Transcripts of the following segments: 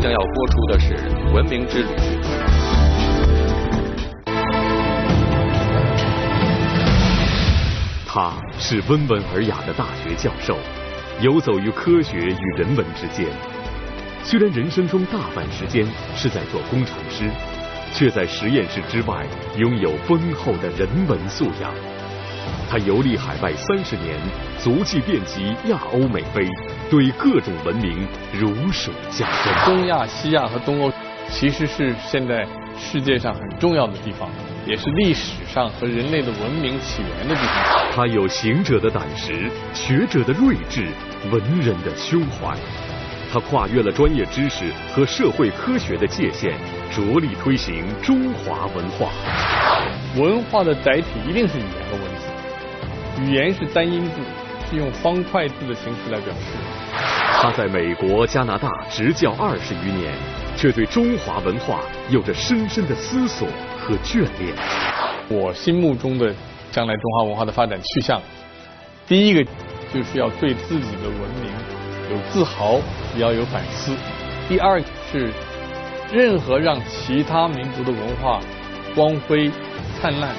将要播出的是《文明之旅》。他是温文尔雅的大学教授，游走于科学与人文之间。虽然人生中大半时间是在做工程师，却在实验室之外拥有丰厚的人文素养。他游历海外三十年，足迹遍及亚欧美非，对各种文明如数家珍。东亚、西亚和东欧其实是现在世界上很重要的地方，也是历史上和人类的文明起源的地方。他有行者的胆识，学者的睿智，文人的胸怀。他跨越了专业知识和社会科学的界限，着力推行中华文化。文化的载体一定是语言和文字，语言是单音字，是用方块字的形式来表示。他在美国、加拿大执教二十余年，却对中华文化有着深深的思索和眷恋。我心目中的将来中华文化的发展去向，第一个就是要对自己的文明有自豪，也要有反思。第二是任何让其他民族的文化光辉灿烂、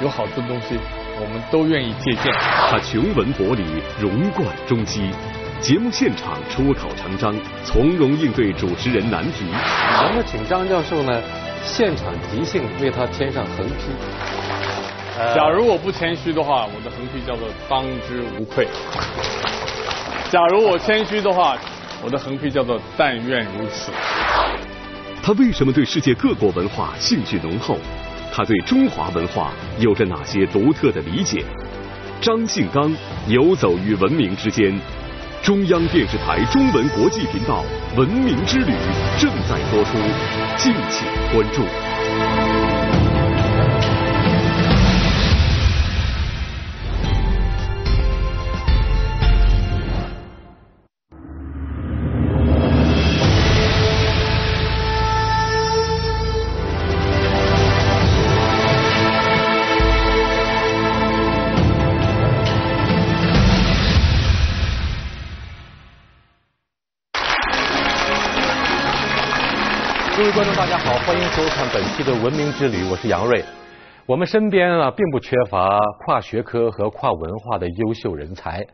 有好处的东西，我们都愿意借鉴。他穷文博理，荣冠中基。节目现场出口成章，从容应对主持人难题。咱们请张教授呢，现场即兴为他添上横批。假如我不谦虚的话，我的横批叫做当之无愧；假如我谦虚的话，我的横批叫做但愿如此。他为什么对世界各国文化兴趣浓厚？他对中华文化有着哪些独特的理解？张信刚游走于文明之间。中央电视台中文国际频道《文明之旅》正在播出，敬请关注。期的《文明之旅》，我是杨瑞。我们身边啊，并不缺乏跨学科和跨文化的优秀人才，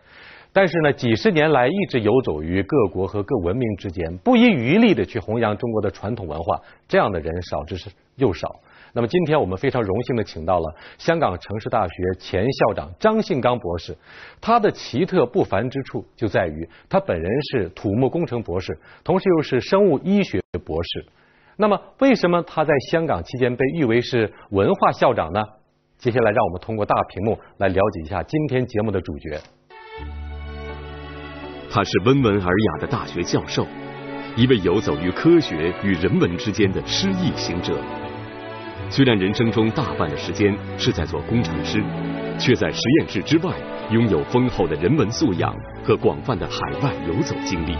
但是呢，几十年来一直游走于各国和各文明之间，不遗余力的去弘扬中国的传统文化，这样的人少之又少。那么今天我们非常荣幸的请到了香港城市大学前校长张信刚博士，他的奇特不凡之处就在于他本人是土木工程博士，同时又是生物医学博士。那么，为什么他在香港期间被誉为是文化校长呢？接下来，让我们通过大屏幕来了解一下今天节目的主角。他是温文尔雅的大学教授，一位游走于科学与人文之间的诗意行者。虽然人生中大半的时间是在做工程师，却在实验室之外拥有丰厚的人文素养和广泛的海外游走经历。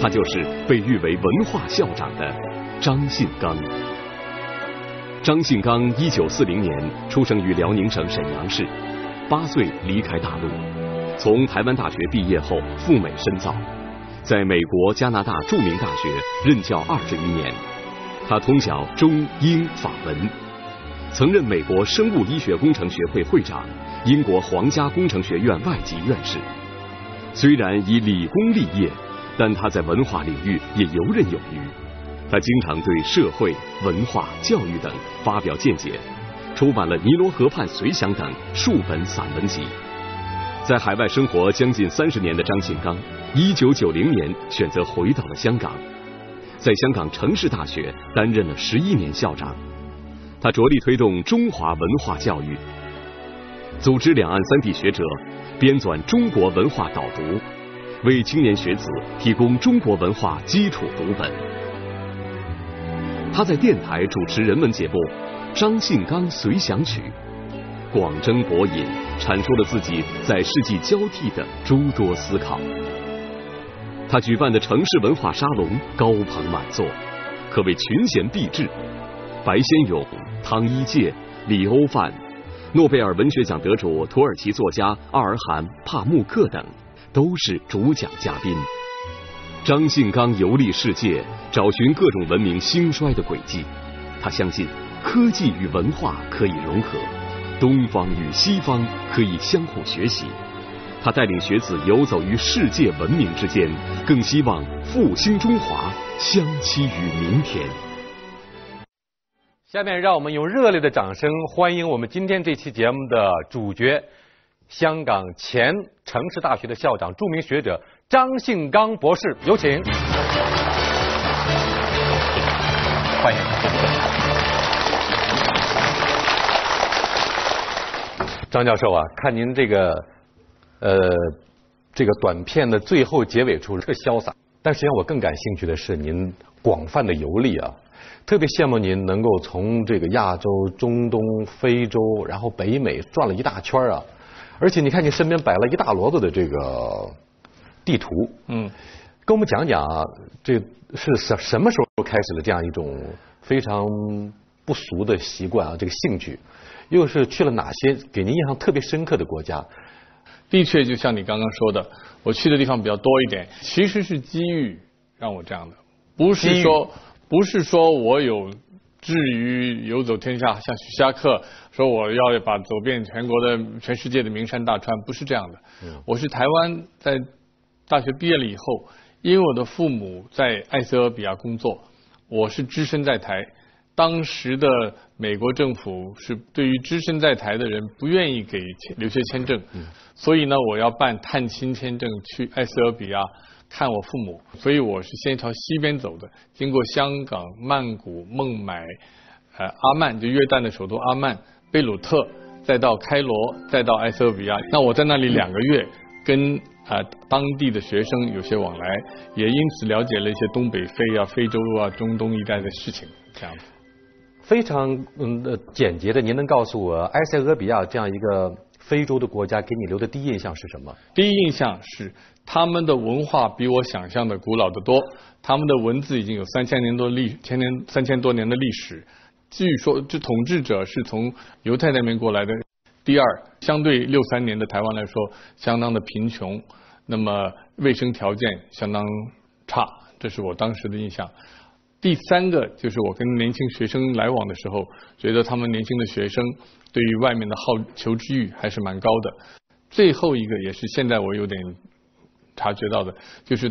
他就是被誉为文化校长的。张信刚，张信刚一九四零年出生于辽宁省沈阳市，八岁离开大陆，从台湾大学毕业后赴美深造，在美国、加拿大著名大学任教二十余年。他通晓中英法文，曾任美国生物医学工程学会会长、英国皇家工程学院外籍院士。虽然以理工立业，但他在文化领域也游刃有余。他经常对社会、文化、教育等发表见解，出版了《尼罗河畔随想》等数本散文集。在海外生活将近三十年的张信刚，一九九零年选择回到了香港，在香港城市大学担任了十一年校长。他着力推动中华文化教育，组织两岸三地学者编纂中国文化导读，为青年学子提供中国文化基础读本。他在电台主持人文节目《张信刚随想曲》，广征博引，阐述了自己在世纪交替的诸多思考。他举办的城市文化沙龙高朋满座，可谓群贤毕至。白先勇、汤一介、李欧范、诺贝尔文学奖得主土耳其作家阿尔罕·帕慕克等都是主讲嘉宾。张信刚游历世界，找寻各种文明兴衰的轨迹。他相信科技与文化可以融合，东方与西方可以相互学习。他带领学子游走于世界文明之间，更希望复兴中华，相期于明天。下面让我们用热烈的掌声欢迎我们今天这期节目的主角——香港前城市大学的校长、著名学者。张信刚博士，有请。欢迎。张教授啊，看您这个呃这个短片的最后结尾处特潇洒，但实际上我更感兴趣的是您广泛的游历啊，特别羡慕您能够从这个亚洲、中东、非洲，然后北美转了一大圈啊，而且你看你身边摆了一大摞子的这个。地图，嗯，跟我们讲讲啊，这是什什么时候开始了这样一种非常不俗的习惯啊？这个兴趣，又是去了哪些给您印象特别深刻的国家？的确，就像你刚刚说的，我去的地方比较多一点，其实是机遇让我这样的，不是说不是说我有至于游走天下，像徐霞客说我要把走遍全国的全世界的名山大川，不是这样的。我是台湾在。大学毕业了以后，因为我的父母在埃塞俄比亚工作，我是只身在台。当时的美国政府是对于只身在台的人不愿意给留学签证，所以呢，我要办探亲签证去埃塞俄比亚看我父母。所以我是先朝西边走的，经过香港、曼谷、孟买、呃阿曼，就约旦的首都阿曼、贝鲁特，再到开罗，再到埃塞俄比亚。那我在那里两个月，跟。啊，当地的学生有些往来，也因此了解了一些东北非啊、非洲啊、中东一带的事情，这样子。非常嗯简洁的，您能告诉我，埃塞俄比亚这样一个非洲的国家，给你留的第一印象是什么？第一印象是他们的文化比我想象的古老的多，他们的文字已经有三千年多历千年三千多年的历史。据说这统治者是从犹太那边过来的。第二，相对六三年的台湾来说，相当的贫穷，那么卫生条件相当差，这是我当时的印象。第三个就是我跟年轻学生来往的时候，觉得他们年轻的学生对于外面的好求知欲还是蛮高的。最后一个也是现在我有点察觉到的，就是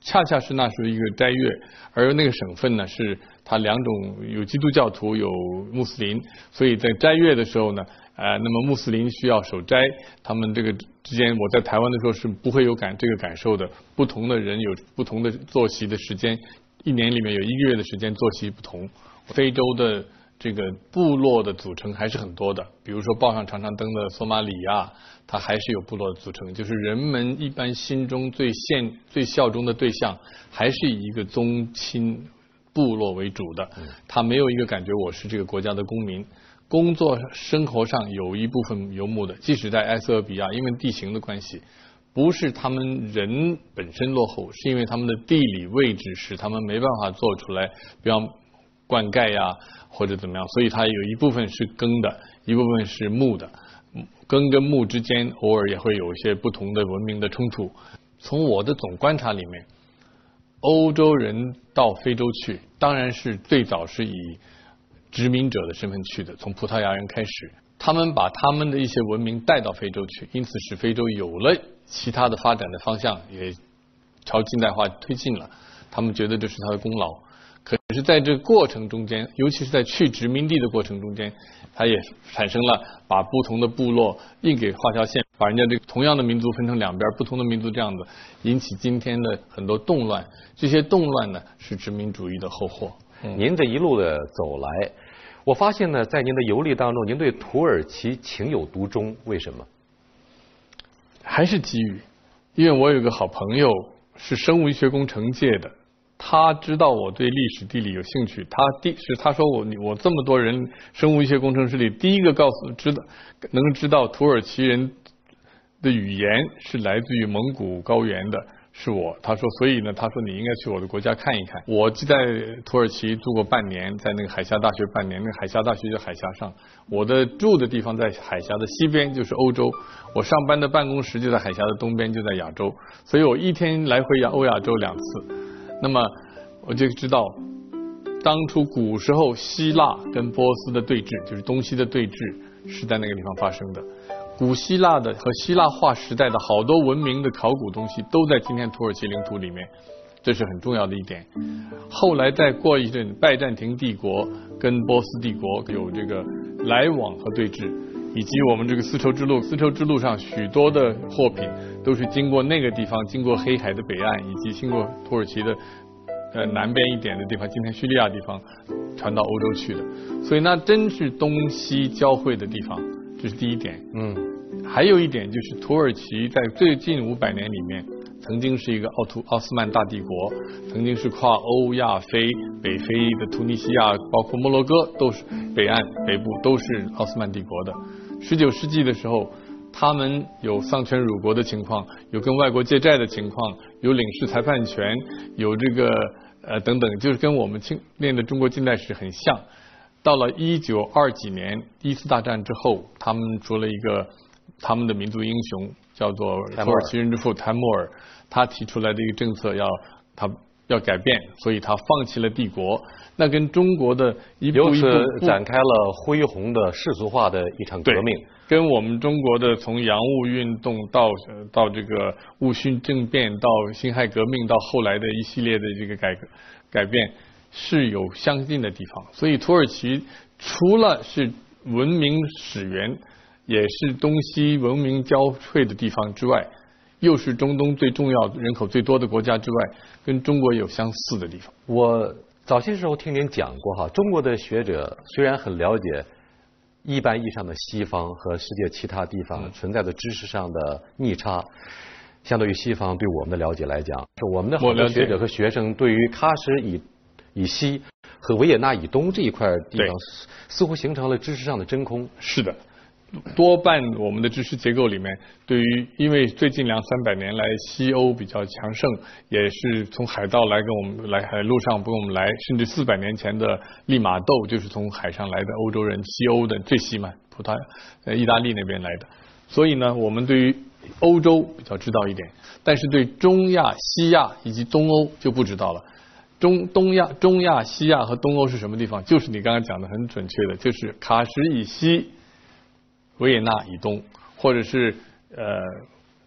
恰恰是那时候一个斋月，而那个省份呢是它两种有基督教徒有穆斯林，所以在斋月的时候呢。呃，那么穆斯林需要守斋，他们这个之间，我在台湾的时候是不会有感这个感受的。不同的人有不同的作息的时间，一年里面有一个月的时间作息不同。非洲的这个部落的组成还是很多的，比如说报上常常登的索马里亚，它还是有部落的组成，就是人们一般心中最现最效忠的对象，还是以一个宗亲部落为主的，他没有一个感觉我是这个国家的公民。工作生活上有一部分游牧的，即使在埃塞俄比亚，因为地形的关系，不是他们人本身落后，是因为他们的地理位置使他们没办法做出来，比方灌溉呀或者怎么样，所以它有一部分是耕的，一部分是牧的，耕跟牧之间偶尔也会有一些不同的文明的冲突。从我的总观察里面，欧洲人到非洲去，当然是最早是以。殖民者的身份去的，从葡萄牙人开始，他们把他们的一些文明带到非洲去，因此使非洲有了其他的发展的方向，也朝近代化推进了。他们觉得这是他的功劳。可是，在这过程中间，尤其是在去殖民地的过程中间，他也产生了把不同的部落硬给画条线，把人家这个同样的民族分成两边，不同的民族这样子，引起今天的很多动乱。这些动乱呢，是殖民主义的后祸。您这一路的走来，我发现呢，在您的游历当中，您对土耳其情有独钟，为什么？还是机遇，因为我有个好朋友是生物医学工程界的，他知道我对历史地理有兴趣，他第是他说我我这么多人生物医学工程师里第一个告诉知道能知道土耳其人的语言是来自于蒙古高原的。是我。他说，所以呢，他说你应该去我的国家看一看。我就在土耳其住过半年，在那个海峡大学半年，那个海峡大学在海峡上，我的住的地方在海峡的西边，就是欧洲。我上班的办公室就在海峡的东边，就在亚洲，所以我一天来回亚欧亚洲两次。那么我就知道，当初古时候希腊跟波斯的对峙，就是东西的对峙，是在那个地方发生的。古希腊的和希腊化时代的好多文明的考古东西都在今天土耳其领土里面，这是很重要的一点。后来再过一阵，拜占庭帝国跟波斯帝国有这个来往和对峙，以及我们这个丝绸之路，丝绸之路上许多的货品都是经过那个地方，经过黑海的北岸，以及经过土耳其的呃南边一点的地方，今天叙利亚地方传到欧洲去的。所以那真是东西交汇的地方，这是第一点。嗯。还有一点就是，土耳其在最近五百年里面，曾经是一个奥图奥斯曼大帝国，曾经是跨欧亚非北非的突尼西亚，包括摩洛哥都是北岸北部都是奥斯曼帝国的。十九世纪的时候，他们有丧权辱国的情况，有跟外国借债的情况，有领事裁判权，有这个呃等等，就是跟我们清练的中国近代史很像。到了一九二几年一次大战之后，他们出了一个。他们的民族英雄叫做土耳其人之父泰莫尔，他提出来的一个政策要他要改变，所以他放弃了帝国。那跟中国的一步一步展开了恢宏的世俗化的一场革命，跟我们中国的从洋务运动到到这个戊戌政变到辛亥革命到后来的一系列的这个改革改变是有相近的地方。所以土耳其除了是文明始源。也是东西文明交汇的地方之外，又是中东最重要、人口最多的国家之外，跟中国有相似的地方。我早些时候听您讲过哈，中国的学者虽然很了解一般意义上的西方和世界其他地方存在的知识上的逆差，相对于西方对我们的了解来讲，是我们的很多学者和学生对于喀什以以西和维也纳以东这一块地方，似乎形成了知识上的真空。是的。多半我们的知识结构里面，对于因为最近两三百年来西欧比较强盛，也是从海盗来跟我们来海路上跟我们来，甚至四百年前的利玛窦就是从海上来的欧洲人，西欧的最西嘛，葡萄呃意大利那边来的。所以呢，我们对于欧洲比较知道一点，但是对中亚、西亚以及东欧就不知道了。中东亚、中亚、西亚和东欧是什么地方？就是你刚刚讲的很准确的，就是喀什以西。维也纳以东，或者是呃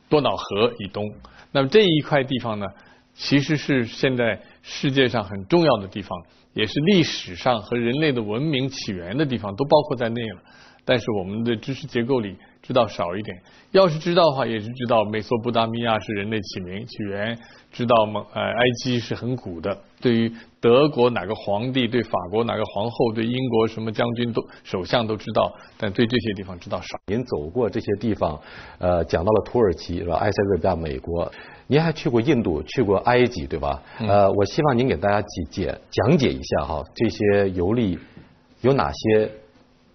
多瑙河以东，那么这一块地方呢，其实是现在世界上很重要的地方，也是历史上和人类的文明起源的地方，都包括在内了。但是我们的知识结构里知道少一点，要是知道的话，也是知道美索不达米亚是人类起名起源，知道吗？呃，埃及是很古的。对于德国哪个皇帝，对法国哪个皇后，对英国什么将军都首相都知道，但对这些地方知道少。您走过这些地方，呃，讲到了土耳其是吧？埃塞俄比亚、美国，您还去过印度，去过埃及对吧？呃，我希望您给大家解解讲解一下哈，这些游历有哪些？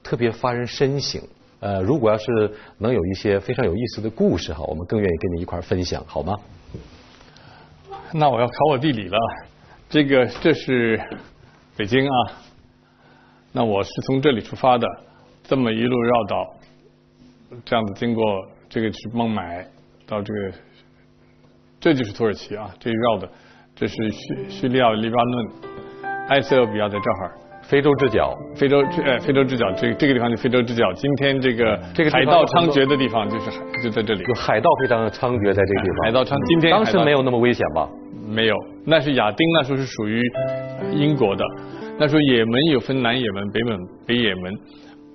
特别发人深省。呃，如果要是能有一些非常有意思的故事哈，我们更愿意跟你一块儿分享，好吗？那我要考我地理了。这个这是北京啊，那我是从这里出发的，这么一路绕道，这样子经过这个是孟买到这个，这就是土耳其啊，这一绕的，这是叙叙利亚、黎巴嫩、埃塞俄比亚在这儿。非洲之角，非洲之呃非洲之角，这这个地方就非洲之角。今天这个这个海盗猖獗的地方就是海就在这里。有海盗非常的猖獗在这个地方。海盗猖，今天当时没有那么危险吧？没有，那是亚丁那时候是属于英国的。那时候也门有分南也门、北门、北也门。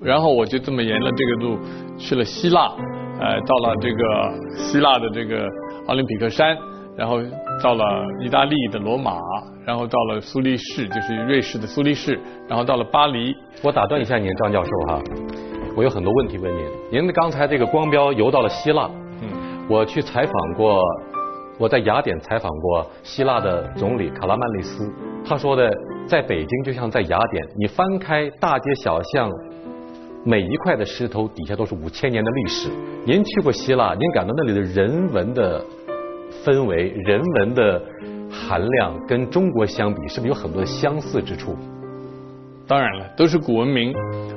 然后我就这么沿了这个路去了希腊，呃，到了这个希腊的这个奥林匹克山。然后到了意大利的罗马，然后到了苏黎世，就是瑞士的苏黎世，然后到了巴黎。我打断一下您，张教授哈，我有很多问题问您。您刚才这个光标游到了希腊，嗯，我去采访过，我在雅典采访过希腊的总理卡拉曼利斯，他说的在北京就像在雅典，你翻开大街小巷，每一块的石头底下都是五千年的历史。您去过希腊，您感到那里的人文的？氛围、人文的含量跟中国相比，是不是有很多的相似之处？当然了，都是古文明，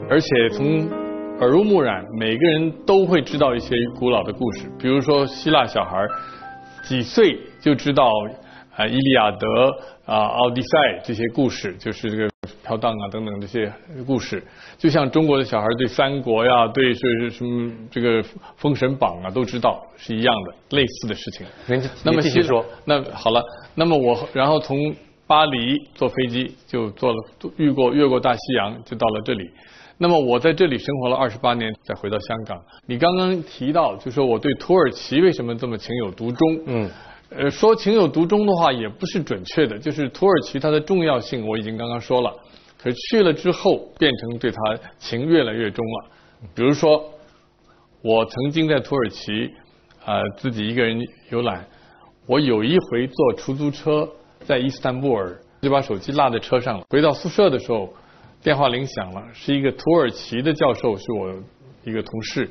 而且从耳濡目染，每个人都会知道一些古老的故事。比如说希腊小孩几岁就知道啊《伊利亚德》啊《奥迪赛》这些故事，就是这个飘荡啊等等这些故事。就像中国的小孩对三国呀、对是什么这个《封神榜》啊都知道是一样的，类似的事情。那么继续说，那好了，那么我然后从巴黎坐飞机就坐了，越过越过大西洋就到了这里。那么我在这里生活了二十八年，再回到香港。你刚刚提到，就说我对土耳其为什么这么情有独钟？嗯，呃，说情有独钟的话也不是准确的，就是土耳其它的重要性我已经刚刚说了。可是去了之后，变成对它情越来越重了。比如说，我曾经在土耳其啊自己一个人游览，我有一回坐出租车。在伊斯坦布尔就把手机落在车上了。回到宿舍的时候，电话铃响了，是一个土耳其的教授，是我一个同事，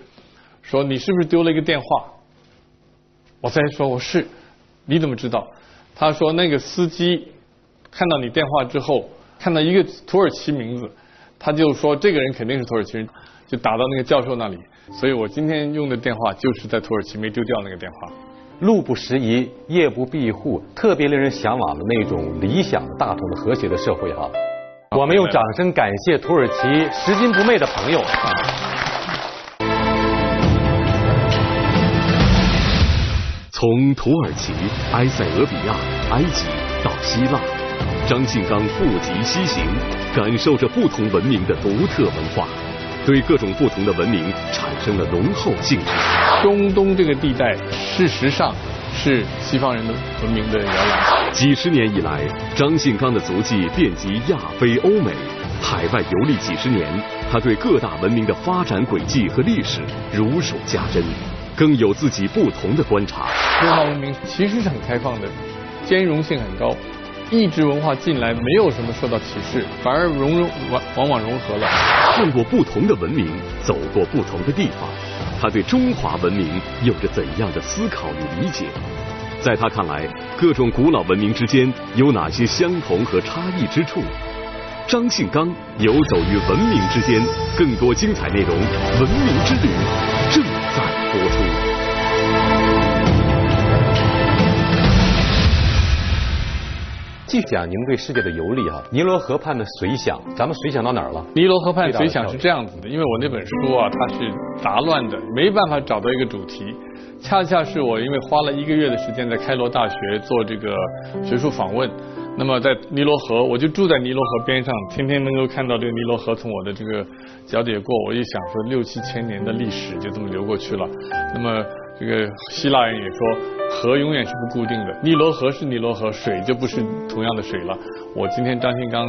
说你是不是丢了一个电话？我再说我是，你怎么知道？他说那个司机看到你电话之后，看到一个土耳其名字，他就说这个人肯定是土耳其人，就打到那个教授那里。所以我今天用的电话就是在土耳其没丢掉那个电话。路不拾遗，夜不闭户，特别令人向往的那种理想大同的和谐的社会哈。我们用掌声感谢土耳其拾金不昧的朋友。从土耳其、埃塞俄比亚、埃及到希腊，张信刚不及西行，感受着不同文明的独特文化。对各种不同的文明产生了浓厚兴趣。中东这个地带，事实上是西方人的文明的摇篮。几十年以来，张信刚的足迹遍及亚非欧美，海外游历几十年，他对各大文明的发展轨迹和历史如数家珍，更有自己不同的观察。中华文明其实是很开放的，兼容性很高。异质文化进来没有什么受到歧视，反而融融往往往融合了。看过不同的文明，走过不同的地方，他对中华文明有着怎样的思考与理解？在他看来，各种古老文明之间有哪些相同和差异之处？张信刚游走于文明之间，更多精彩内容，《文明之旅》正在播出。讲您对世界的游历哈，尼罗河畔的随想，咱们随想到哪儿了？尼罗河畔随想是这样子的，因为我那本书啊，它是杂乱的，没办法找到一个主题。恰恰是我因为花了一个月的时间在开罗大学做这个学术访问，那么在尼罗河，我就住在尼罗河边上，天天能够看到这个尼罗河从我的这个脚底过，我一想说六七千年的历史就这么流过去了，那么。这个希腊人也说，河永远是不固定的。尼罗河是尼罗河，水就不是同样的水了。我今天张新刚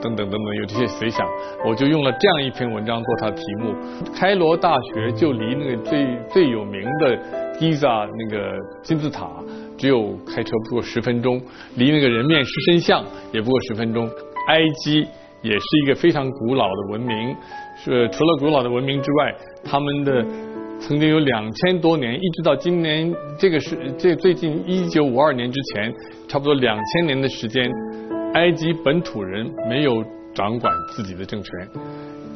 等等等等有这些随想，我就用了这样一篇文章做它的题目。开罗大学就离那个最最有名的伊萨那个金字塔只有开车不过十分钟，离那个人面狮身像也不过十分钟。埃及也是一个非常古老的文明，是除了古老的文明之外，他们的。曾经有两千多年，一直到今年这个是这最近一九五二年之前，差不多两千年的时间，埃及本土人没有掌管自己的政权。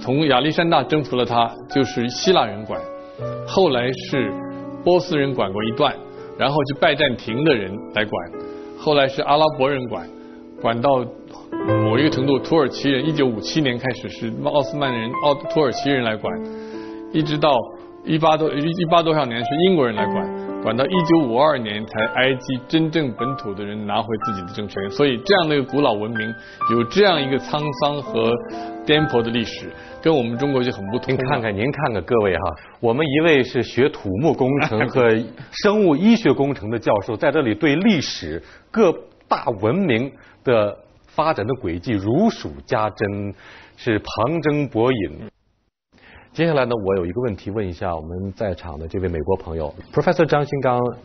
从亚历山大征服了他，就是希腊人管，后来是波斯人管过一段，然后就拜占庭的人来管，后来是阿拉伯人管，管到某一个程度，土耳其人一九五七年开始是奥斯曼人奥土耳其人来管，一直到。一八多一八多少年是英国人来管，管到一九五二年才埃及真正本土的人拿回自己的政权，所以这样的一个古老文明有这样一个沧桑和颠簸的历史，跟我们中国就很不同。您看看，您看看各位哈，我们一位是学土木工程和 生物医学工程的教授，在这里对历史各大文明的发展的轨迹如数家珍，是旁征博引。接下来呢，我有一个问题问一下我们在场的这位美国朋友，Professor Zhang Xingang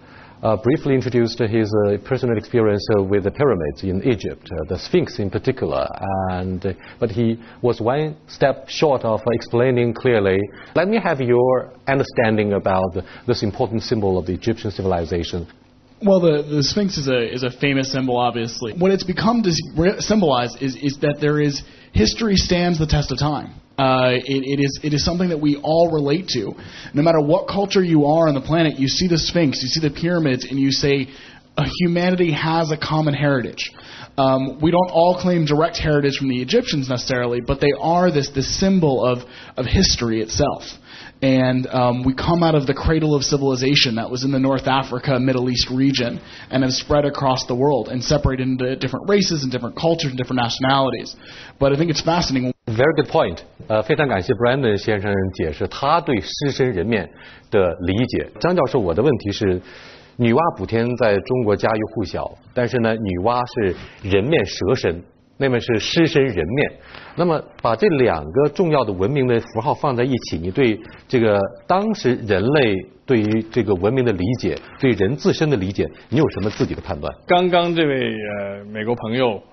uh, briefly introduced his uh, personal experience uh, with the pyramids in Egypt, uh, the Sphinx in particular, and uh, but he was one step short of explaining clearly. Let me have your understanding about this important symbol of the Egyptian civilization. Well, the, the Sphinx is a is a famous symbol, obviously. What it's become to symbolize is is that there is history stands the test of time. Uh, it, it is it is something that we all relate to. No matter what culture you are on the planet, you see the Sphinx, you see the pyramids, and you say, humanity has a common heritage. Um, we don't all claim direct heritage from the Egyptians necessarily, but they are this this symbol of of history itself and um, we come out of the cradle of civilization that was in the North Africa, Middle East region, and have spread across the world and separated into different races and different cultures and different nationalities. But I think it's fascinating. Very good point。呃，非常感谢 Brandon 先生解释他对狮身人面的理解。张教授，我的问题是，女娲补天在中国家喻户晓，但是呢，女娲是人面蛇身。 那么是狮身人面，那么把这两个重要的文明的符号放在一起，你对这个当时人类对于这个文明的理解，对人自身的理解，你有什么自己的判断？刚刚这位呃美国朋友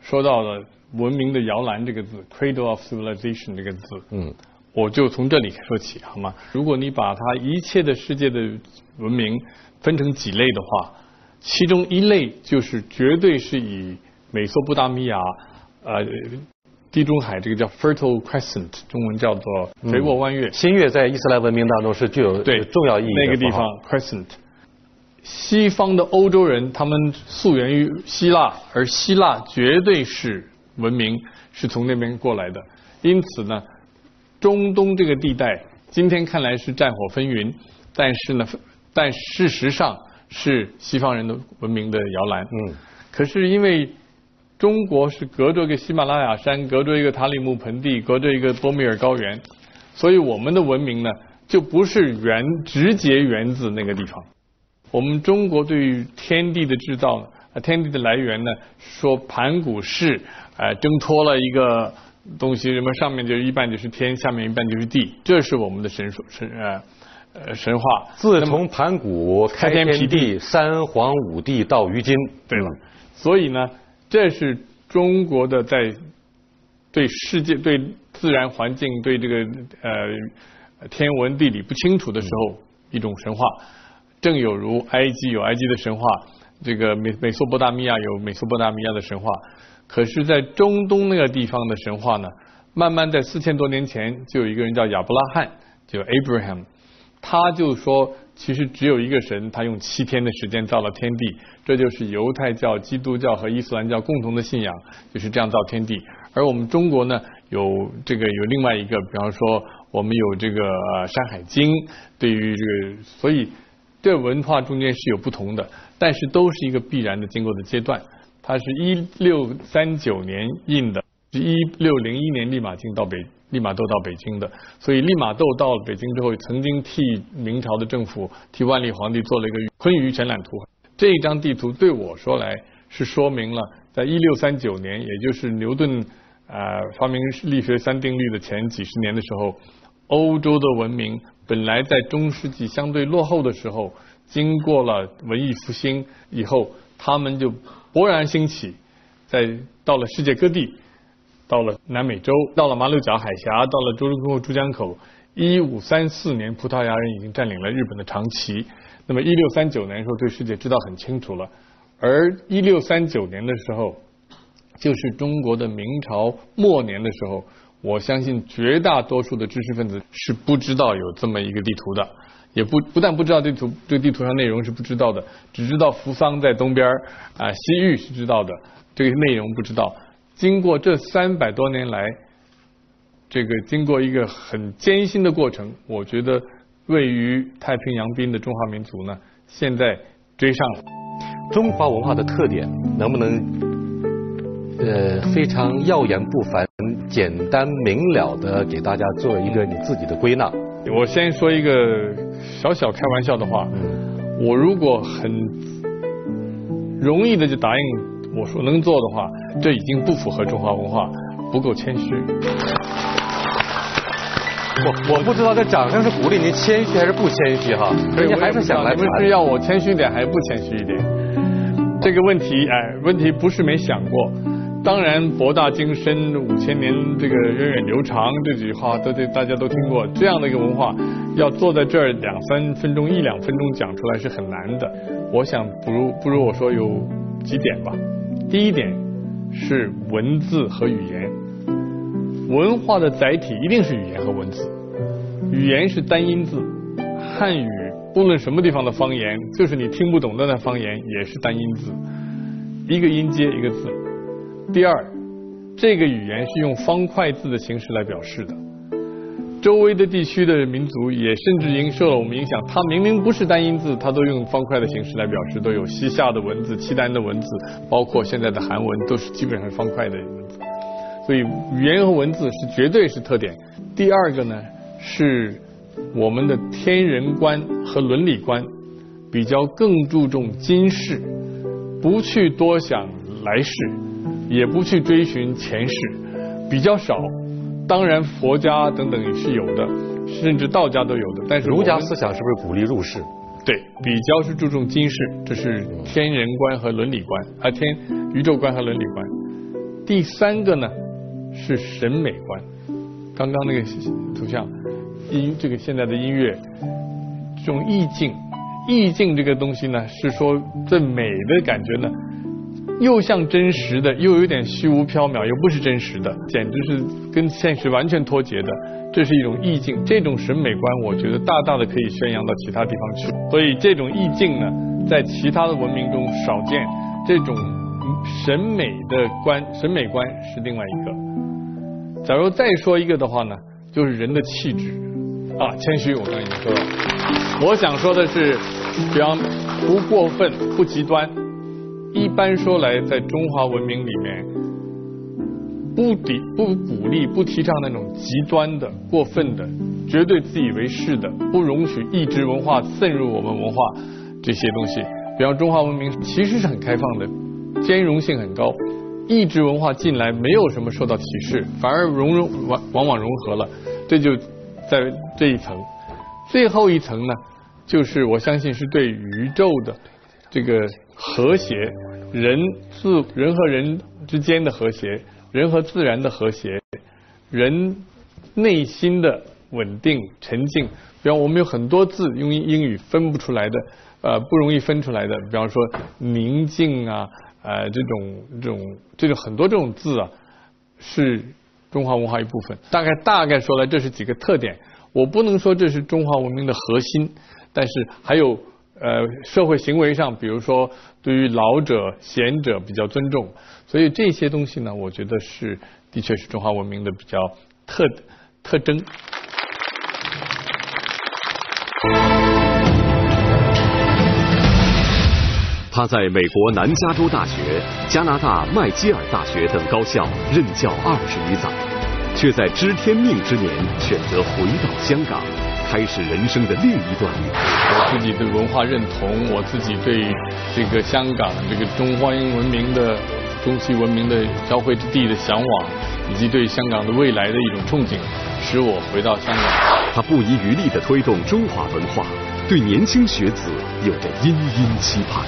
说到了“文明的摇篮”这个字 “cradle of civilization” 这个字，嗯，我就从这里说起好吗？如果你把它一切的世界的文明分成几类的话，其中一类就是绝对是以。美索不达米亚，呃，地中海这个叫 Fertile Crescent，中文叫做肥沃弯月。新月在伊斯兰文明当中是具有对重要意义的那个地方 Crescent，西方的欧洲人他们溯源于希腊，而希腊绝对是文明是从那边过来的。因此呢，中东这个地带今天看来是战火纷纭，但是呢，但事实上是西方人的文明的摇篮。嗯，可是因为。中国是隔着一个喜马拉雅山，隔着一个塔里木盆地，隔着一个多米尔高原，所以我们的文明呢，就不是源直接源自那个地方。我们中国对于天地的制造，天地的来源呢，说盘古氏，呃，挣脱了一个东西，什么上面就一半就是天，下面一半就是地，这是我们的神说神呃呃神话。自从盘古开天辟地，三皇五帝到于今，对了，所以呢。这是中国的在对世界、对自然环境、对这个呃天文地理不清楚的时候一种神话。正有如埃及有埃及的神话，这个美美索不达米亚有美索不达米亚的神话。可是，在中东那个地方的神话呢，慢慢在四千多年前就有一个人叫亚伯拉罕，就 Abraham，他就说。其实只有一个神，他用七天的时间造了天地，这就是犹太教、基督教和伊斯兰教共同的信仰，就是这样造天地。而我们中国呢，有这个有另外一个，比方说我们有这个《山海经》，对于这个，所以这文化中间是有不同的，但是都是一个必然的经过的阶段。它是一六三九年印的，一六零一年立马进到北。利玛窦到北京的，所以利玛窦到了北京之后，曾经替明朝的政府、替万历皇帝做了一个昆舆展览图。这一张地图对我说来，是说明了，在一六三九年，也就是牛顿呃发明力学三定律的前几十年的时候，欧洲的文明本来在中世纪相对落后的时候，经过了文艺复兴以后，他们就勃然兴起，在到了世界各地。到了南美洲，到了马六甲海峡，到了珠江珠江口。一五三四年，葡萄牙人已经占领了日本的长崎。那么一六三九年的时候，对世界知道很清楚了。而一六三九年的时候，就是中国的明朝末年的时候。我相信绝大多数的知识分子是不知道有这么一个地图的，也不不但不知道地图，这个地图上内容是不知道的，只知道扶桑在东边啊，西域是知道的，这个内容不知道。经过这三百多年来，这个经过一个很艰辛的过程，我觉得位于太平洋滨的中华民族呢，现在追上了。中华文化的特点能不能呃非常耀眼不凡、简单明了的给大家做一个你自己的归纳？我先说一个小小开玩笑的话，我如果很容易的就答应。我说能做的话，这已经不符合中华文化，不够谦虚。我我不知道这掌声是鼓励您谦虚还是不谦虚哈？所以还是想来。你们是要我谦虚一点还是不谦虚一点？这个问题，哎，问题不是没想过。当然博大精深，五千年这个源远流长这句话都对大家都听过。这样的一个文化，要坐在这儿两三分钟、一两分钟讲出来是很难的。我想不如不如我说有几点吧。第一点是文字和语言，文化的载体一定是语言和文字。语言是单音字，汉语不论什么地方的方言，就是你听不懂的那方言也是单音字，一个音接一个字。第二，这个语言是用方块字的形式来表示的。周围的地区的民族也甚至因受了我们影响，它明明不是单音字，它都用方块的形式来表示，都有西夏的文字、契丹的文字，包括现在的韩文，都是基本上是方块的文字。所以语言和文字是绝对是特点。第二个呢，是我们的天人观和伦理观比较更注重今世，不去多想来世。也不去追寻前世，比较少。当然，佛家等等也是有的，甚至道家都有的。但是儒家思想是不是鼓励入世？对，比较是注重今世，这是天人观和伦理观啊，天宇宙观和伦理观。第三个呢是审美观。刚刚那个图像音，这个现在的音乐，这种意境，意境这个东西呢，是说最美的感觉呢。又像真实的，又有点虚无缥缈，又不是真实的，简直是跟现实完全脱节的。这是一种意境，这种审美观，我觉得大大的可以宣扬到其他地方去。所以这种意境呢，在其他的文明中少见。这种审美的观，审美观是另外一个。假如再说一个的话呢，就是人的气质啊，谦虚，我刚才已经说了。我想说的是，比方不过分，不极端。一般说来，在中华文明里面，不抵不鼓励、不提倡那种极端的、过分的、绝对自以为是的，不容许异质文化渗入我们文化这些东西。比方中华文明其实是很开放的，兼容性很高，异质文化进来没有什么受到歧视，反而融融往往往融合了。这就在这一层，最后一层呢，就是我相信是对宇宙的这个。和谐，人自人和人之间的和谐，人和自然的和谐，人内心的稳定沉静。比方我们有很多字用英语分不出来的，呃，不容易分出来的。比方说宁静啊，呃，这种这种这种很多这种字啊，是中华文化一部分。大概大概说来，这是几个特点。我不能说这是中华文明的核心，但是还有。呃，社会行为上，比如说对于老者、贤者比较尊重，所以这些东西呢，我觉得是的确是中华文明的比较特特征。他在美国南加州大学、加拿大麦基尔大学等高校任教二十余载，却在知天命之年选择回到香港。开始人生的另一段旅程。我自己对文化认同，我自己对这个香港这个中华英文明的中西文明的交汇之地的向往，以及对香港的未来的一种憧憬，使我回到香港。他不遗余力地推动中华文化，对年轻学子有着殷殷期盼。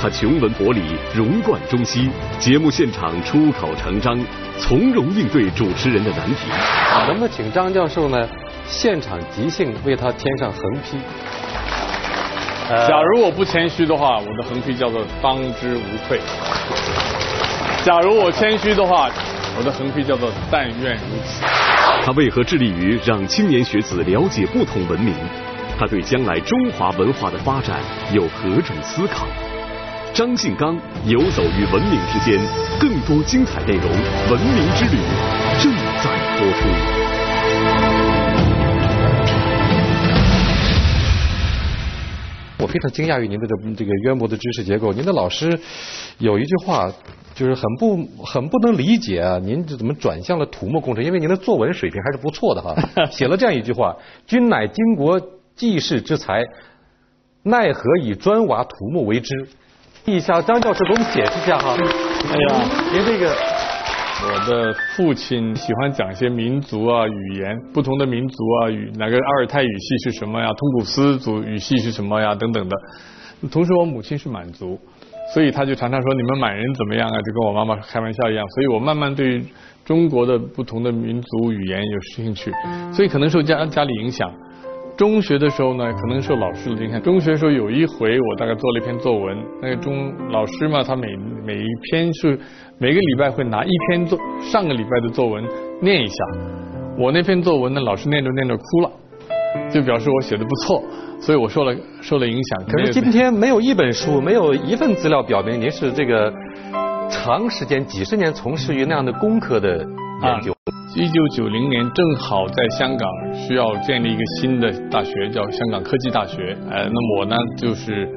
他穷文博理，融贯中西，节目现场出口成章，从容应对主持人的难题。能不能请张教授呢？现场即兴为他添上横批。假如我不谦虚的话，我的横批叫做当之无愧。假如我谦虚的话，我的横批叫做但愿如此。他为何致力于让青年学子了解不同文明？他对将来中华文化的发展有何种思考？张信刚游走于文明之间，更多精彩内容，《文明之旅》正在播出。我非常惊讶于您的这这个渊博的知识结构。您的老师有一句话，就是很不很不能理解啊，您怎么转向了土木工程？因为您的作文水平还是不错的哈。写了这样一句话：“君乃经国济世之才，奈何以砖瓦土木为之？”地下张教授给我们解释一下哈。哎呀，您这个。我的父亲喜欢讲一些民族啊、语言，不同的民族啊，语哪个阿尔泰语系是什么呀？通古斯族语系是什么呀？等等的。同时，我母亲是满族，所以他就常常说你们满人怎么样啊，就跟我妈妈开玩笑一样。所以我慢慢对中国的不同的民族语言有兴趣，所以可能受家家里影响。中学的时候呢，可能受老师的影响。中学时候有一回，我大概做了一篇作文，那个中老师嘛，他每每一篇是每个礼拜会拿一篇作上个礼拜的作文念一下。我那篇作文呢，老师念着念着哭了，就表示我写的不错，所以我受了受了影响。可是今天没有一本书，没有一份资料表明您是这个长时间几十年从事于那样的工科的研究。一九九零年正好在香港需要建立一个新的大学，叫香港科技大学。呃，那么我呢就是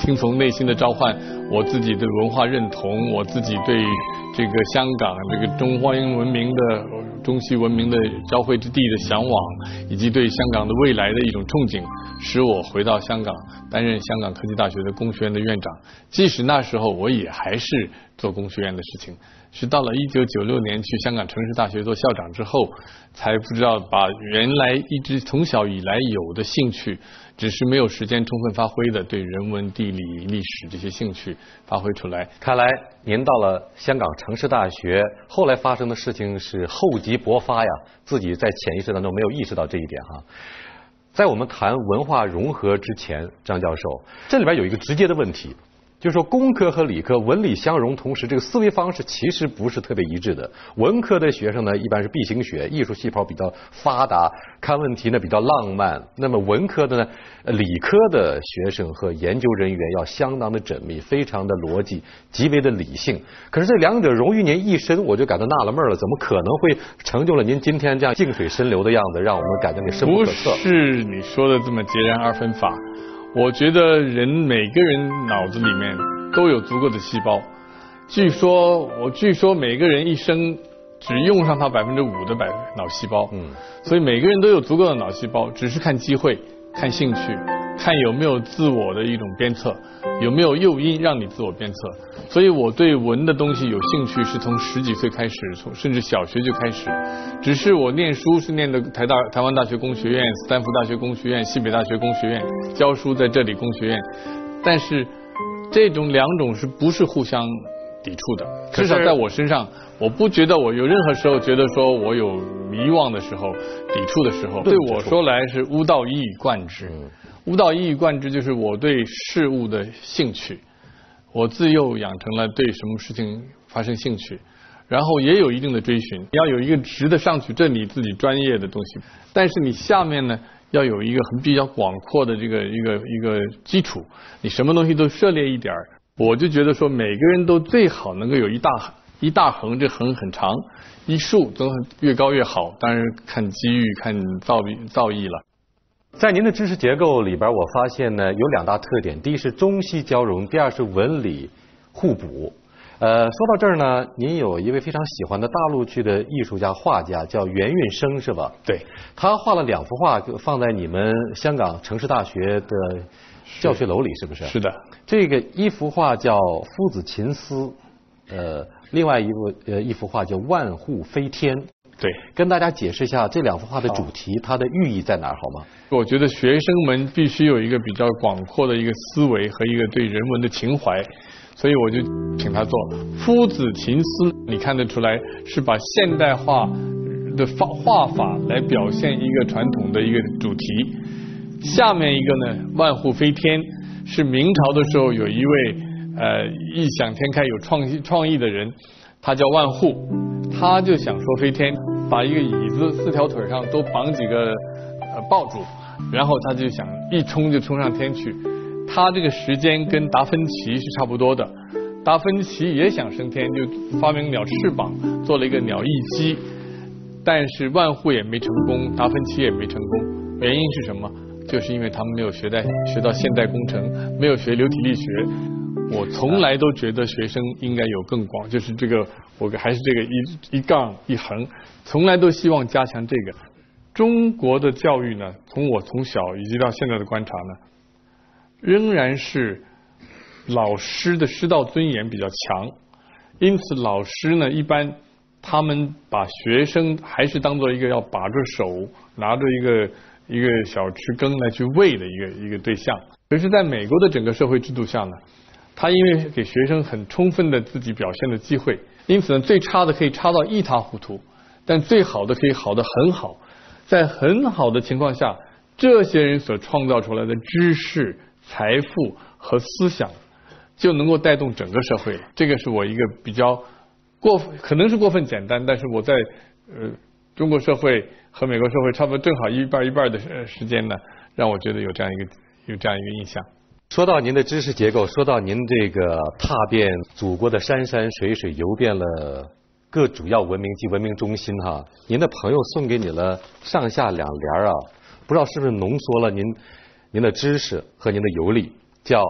听从内心的召唤，我自己的文化认同，我自己对这个香港这个中华英文明的中西文明的交汇之地的向往，以及对香港的未来的一种憧憬，使我回到香港担任香港科技大学的工学院的院长。即使那时候我也还是做工学院的事情。是到了一九九六年去香港城市大学做校长之后，才不知道把原来一直从小以来有的兴趣，只是没有时间充分发挥的对人文、地理、历史这些兴趣发挥出来。看来您到了香港城市大学，后来发生的事情是厚积薄发呀，自己在潜意识当中没有意识到这一点哈。在我们谈文化融合之前，张教授，这里边有一个直接的问题。就是说，工科和理科文理相融，同时这个思维方式其实不是特别一致的。文科的学生呢，一般是 B 型血，艺术细胞比较发达，看问题呢比较浪漫。那么文科的呢，理科的学生和研究人员要相当的缜密，非常的逻辑，极为的理性。可是这两者融于您一身，我就感到纳了闷了，怎么可能会成就了您今天这样静水深流的样子，让我们感觉你深不可测？不是你说的这么截然二分法。我觉得人每个人脑子里面都有足够的细胞。据说，我据说每个人一生只用上他百分之五的百脑细胞。嗯。所以每个人都有足够的脑细胞，只是看机会、看兴趣、看有没有自我的一种鞭策。有没有诱因让你自我鞭策？所以我对文的东西有兴趣，是从十几岁开始，从甚至小学就开始。只是我念书是念的台大、台湾大学工学院、斯坦福大学工学院、西北大学工学院，教书在这里工学院。但是这种两种是不是互相抵触的？至少在我身上，我不觉得我有任何时候觉得说我有迷惘的时候、抵触的时候。对我说来是悟道一以贯之。悟道一以贯之，就是我对事物的兴趣。我自幼养成了对什么事情发生兴趣，然后也有一定的追寻。你要有一个直的上去，这你自己专业的东西。但是你下面呢，要有一个很比较广阔的这个一个一个基础。你什么东西都涉猎一点儿。我就觉得说，每个人都最好能够有一大一大横，这横很长；一竖都越高越好。当然看机遇，看造诣造诣了。在您的知识结构里边，我发现呢有两大特点：第一是中西交融，第二是文理互补。呃，说到这儿呢，您有一位非常喜欢的大陆区的艺术家、画家，叫袁运生，是吧？对，他画了两幅画，就放在你们香港城市大学的教学楼里，是不是？是的。这个一幅画叫《夫子琴思》，呃，另外一幅呃一幅画叫《万户飞天》。对，跟大家解释一下这两幅画的主题，它的寓意在哪儿，好吗？我觉得学生们必须有一个比较广阔的一个思维和一个对人文的情怀，所以我就请他做《夫子琴思》。你看得出来是把现代化的画画法来表现一个传统的一个主题。下面一个呢，《万户飞天》是明朝的时候有一位呃异想天开、有创新创意的人。他叫万户，他就想说飞天，把一个椅子四条腿上都绑几个呃抱住，然后他就想一冲就冲上天去。他这个时间跟达芬奇是差不多的，达芬奇也想升天，就发明鸟翅膀，做了一个鸟翼机，但是万户也没成功，达芬奇也没成功，原因是什么？就是因为他们没有学在学到现代工程，没有学流体力学。我从来都觉得学生应该有更广，就是这个，我还是这个一一杠一横，从来都希望加强这个。中国的教育呢，从我从小以及到现在的观察呢，仍然是老师的师道尊严比较强，因此老师呢，一般他们把学生还是当做一个要把着手拿着一个一个小匙羹来去喂的一个一个对象。可是在美国的整个社会制度下呢。他因为给学生很充分的自己表现的机会，因此呢，最差的可以差到一塌糊涂，但最好的可以好的很好。在很好的情况下，这些人所创造出来的知识、财富和思想，就能够带动整个社会。这个是我一个比较过，可能是过分简单，但是我在呃中国社会和美国社会差不多正好一半一半的时间呢，让我觉得有这样一个有这样一个印象。说到您的知识结构，说到您这个踏遍祖国的山山水水，游遍了。各主要文明及文明中心哈，您的朋友送给你了上下两联儿啊，不知道是不是浓缩了您您的知识和您的游历，叫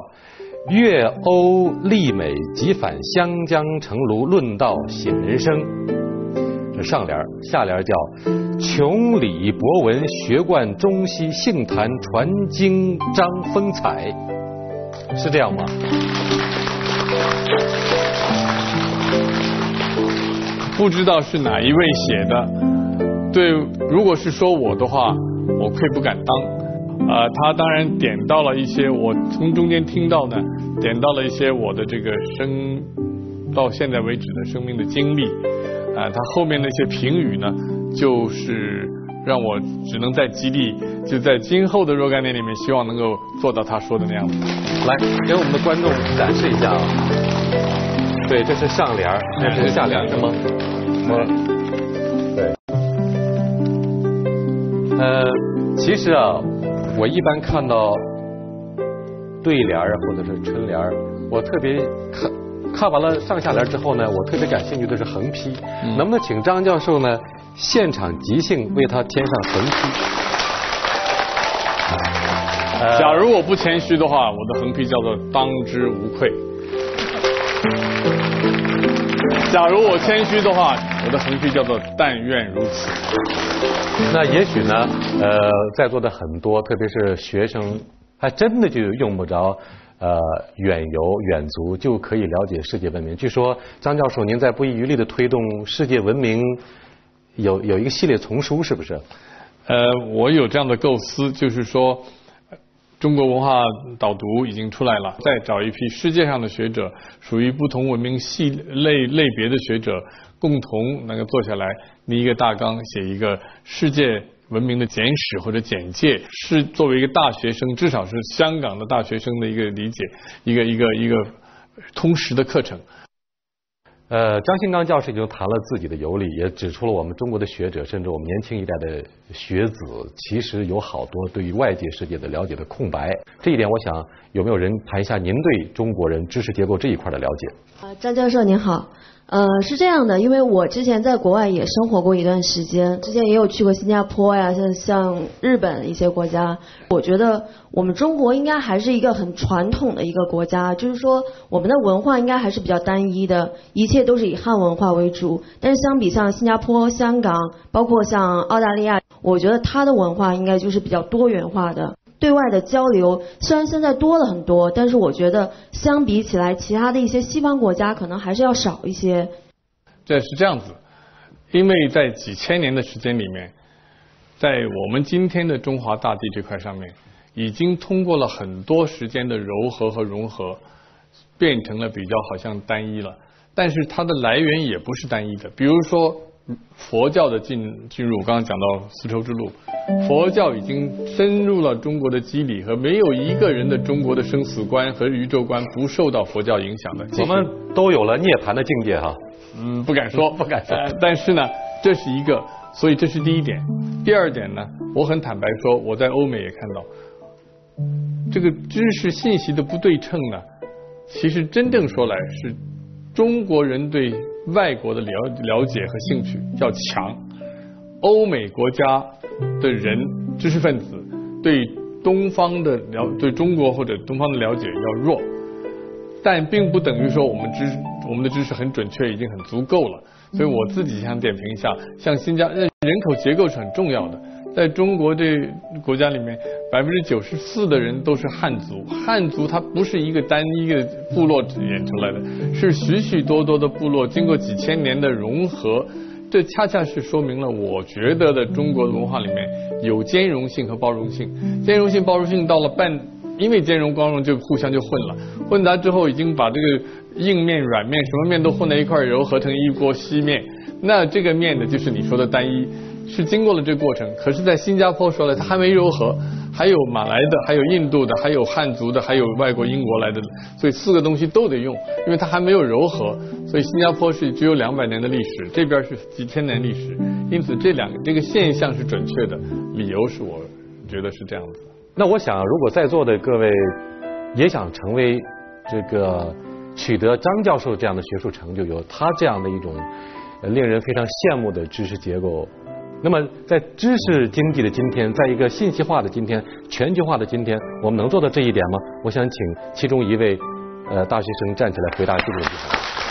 粤欧丽美即反湘江成庐论道写人生，这上联儿下联儿叫穷理博文学贯中西杏坛传经章风采，是这样吗？不知道是哪一位写的，对，如果是说我的话，我愧不敢当。啊，他当然点到了一些我从中间听到呢，点到了一些我的这个生到现在为止的生命的经历。啊，他后面那些评语呢，就是让我只能在基地，就在今后的若干年里面，希望能够做到他说的那样子。来，给我们的观众展示一下啊。对，这是上联儿，这是下联是吗？对。呃，其实啊，我一般看到对联儿或者是春联儿，我特别看看完了上下联之后呢，我特别感兴趣的是横批。能不能请张教授呢，现场即兴为他添上横批？假如我不谦虚的话，我的横批叫做“当之无愧”。假如我谦虚的话，我的横批叫做“但愿如此”。那也许呢，呃，在座的很多，特别是学生，还真的就用不着呃远游远足就可以了解世界文明。据说张教授您在不遗余力的推动世界文明，有有一个系列丛书，是不是？呃，我有这样的构思，就是说。中国文化导读已经出来了，再找一批世界上的学者，属于不同文明系类类别的学者，共同能够坐下来拟一个大纲，写一个世界文明的简史或者简介，是作为一个大学生，至少是香港的大学生的一个理解，一个一个一个通识的课程。呃，张新刚教授已经谈了自己的游历，也指出了我们中国的学者，甚至我们年轻一代的学子，其实有好多对于外界世界的了解的空白。这一点，我想有没有人谈一下您对中国人知识结构这一块的了解？啊，张教授您好。呃，是这样的，因为我之前在国外也生活过一段时间，之前也有去过新加坡呀，像像日本一些国家。我觉得我们中国应该还是一个很传统的一个国家，就是说我们的文化应该还是比较单一的，一切都是以汉文化为主。但是相比像新加坡、香港，包括像澳大利亚，我觉得它的文化应该就是比较多元化的。对外的交流虽然现在多了很多，但是我觉得相比起来，其他的一些西方国家可能还是要少一些。这是这样子，因为在几千年的时间里面，在我们今天的中华大地这块上面，已经通过了很多时间的糅合和融合，变成了比较好像单一了。但是它的来源也不是单一的，比如说。佛教的进进入，刚刚讲到丝绸之路，佛教已经深入了中国的基理，和没有一个人的中国的生死观和宇宙观不受到佛教影响的。我们都有了涅槃的境界哈。嗯，不敢说，不敢说。但是呢，这是一个，所以这是第一点。第二点呢，我很坦白说，我在欧美也看到，这个知识信息的不对称呢，其实真正说来是中国人对。外国的了了解和兴趣要强，欧美国家的人知识分子对东方的了对中国或者东方的了解要弱，但并不等于说我们知我们的知识很准确已经很足够了。所以我自己想点评一下，像新加人口结构是很重要的。在中国这国家里面，百分之九十四的人都是汉族。汉族它不是一个单一的部落演出来的，是许许多多的部落经过几千年的融合。这恰恰是说明了，我觉得的中国的文化里面有兼容性和包容性。兼容性、包容性到了半因为兼容光荣就互相就混了，混杂之后已经把这个硬面软面什么面都混在一块儿，揉合成一锅稀面。那这个面呢，就是你说的单一，是经过了这个过程。可是，在新加坡说了，它还没柔和，还有马来的，还有印度的，还有汉族的，还有外国英国来的，所以四个东西都得用，因为它还没有柔和。所以新加坡是只有两百年的历史，这边是几千年历史，因此这两个这个现象是准确的，理由是我觉得是这样子。那我想，如果在座的各位也想成为这个取得张教授这样的学术成就，有他这样的一种令人非常羡慕的知识结构，那么在知识经济的今天，在一个信息化的今天、全球化的今天，我们能做到这一点吗？我想请其中一位呃大学生站起来回答这个问题。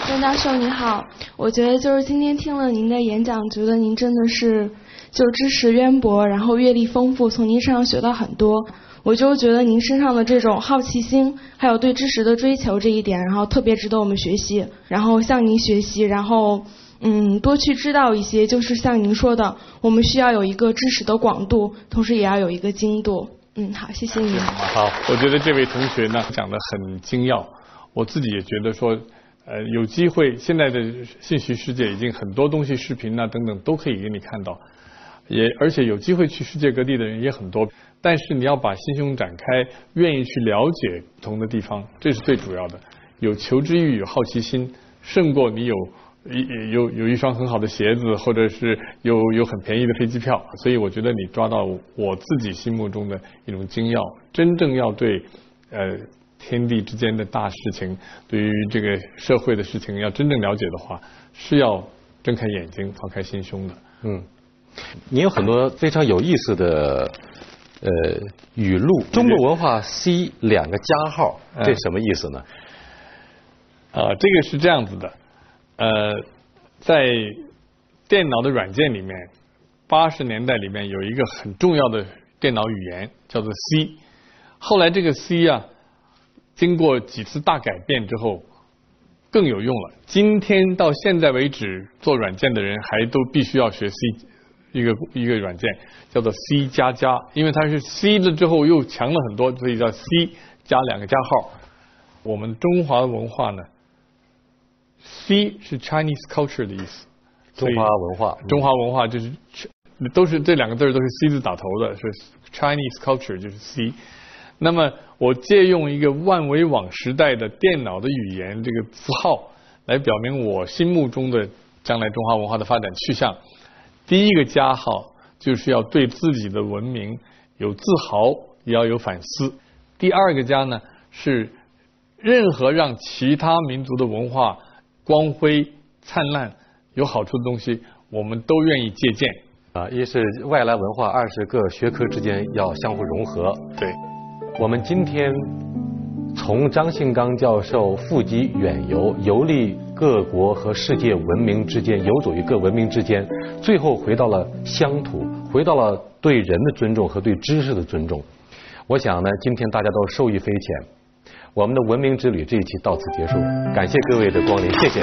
张教授你好，我觉得就是今天听了您的演讲，觉得您真的是。就知识渊博，然后阅历丰富，从您身上学到很多。我就觉得您身上的这种好奇心，还有对知识的追求这一点，然后特别值得我们学习。然后向您学习，然后嗯，多去知道一些。就是像您说的，我们需要有一个知识的广度，同时也要有一个精度。嗯，好，谢谢你。好，我觉得这位同学呢讲的很精要。我自己也觉得说，呃，有机会，现在的信息世界已经很多东西，视频啊等等都可以给你看到。也而且有机会去世界各地的人也很多，但是你要把心胸展开，愿意去了解不同的地方，这是最主要的。有求知欲，有好奇心，胜过你有有有一双很好的鞋子，或者是有有很便宜的飞机票。所以我觉得你抓到我自己心目中的一种精要，真正要对呃天地之间的大事情，对于这个社会的事情要真正了解的话，是要睁开眼睛，放开心胸的。嗯。你有很多非常有意思的呃语录，中国文化 C 两个加号，这什么意思呢？啊，这个是这样子的，呃，在电脑的软件里面，八十年代里面有一个很重要的电脑语言叫做 C，后来这个 C 啊，经过几次大改变之后更有用了。今天到现在为止，做软件的人还都必须要学 C。一个一个软件叫做 C 加加，因为它是 C 了之后又强了很多，所以叫 C 加两个加号。我们中华文化呢，C 是 Chinese culture 的意思，中华文化，中华文化就是都是这两个字都是 C 字打头的，是 Chinese culture 就是 C。那么我借用一个万维网时代的电脑的语言这个符号来表明我心目中的将来中华文化的发展去向。第一个加号就是要对自己的文明有自豪，也要有反思。第二个加呢是任何让其他民族的文化光辉灿烂、有好处的东西，我们都愿意借鉴。啊，一是外来文化，二是各学科之间要相互融合。对，我们今天从张信刚教授赴极远游，游历。各国和世界文明之间游走于各文明之间，最后回到了乡土，回到了对人的尊重和对知识的尊重。我想呢，今天大家都受益匪浅。我们的文明之旅这一期到此结束，感谢各位的光临，谢谢。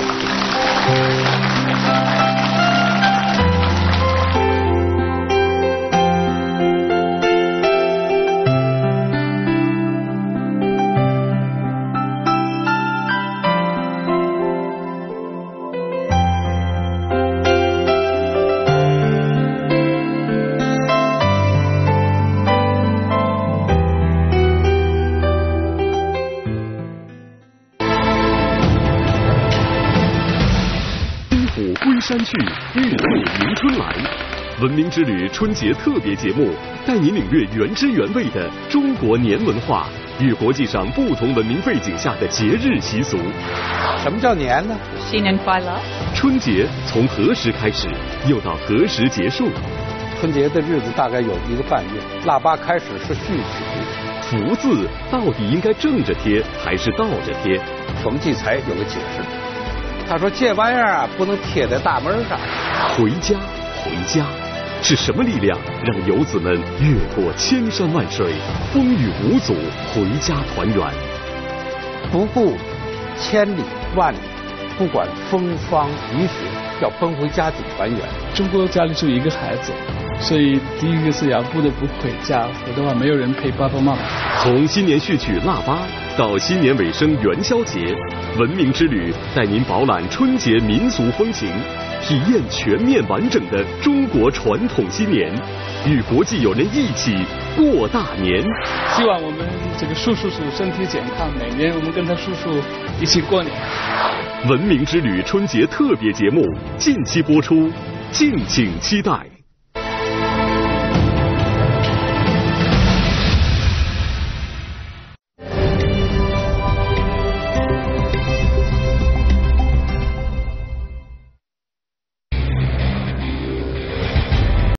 之旅春节特别节目，带您领略原汁原味的中国年文化与国际上不同文明背景下的节日习俗。什么叫年呢？新年快乐！春节从何时开始，又到何时结束？春节的日子大概有一个半月。腊八开始是序曲。福字到底应该正着贴还是倒着贴？冯骥才有个解释。他说：“这玩意儿啊，不能贴在大门上。”回家，回家，是什么力量让游子们越过千山万水，风雨无阻回家团圆？不顾千里万里，不管风霜雨雪，要奔回家庭团圆。中国家里只有一个孩子，所以第一个是要不得不回家，否则的话没有人陪爸爸妈妈。从新年序曲《腊八》到新年尾声元宵节，文明之旅带您饱览春节民俗风情，体验全面完整的中国传统新年，与国际友人一起过大年。希望我们这个叔叔叔身体健康，每年我们跟他叔叔一起过年。文明之旅春节特别节目近期播出，敬请期待。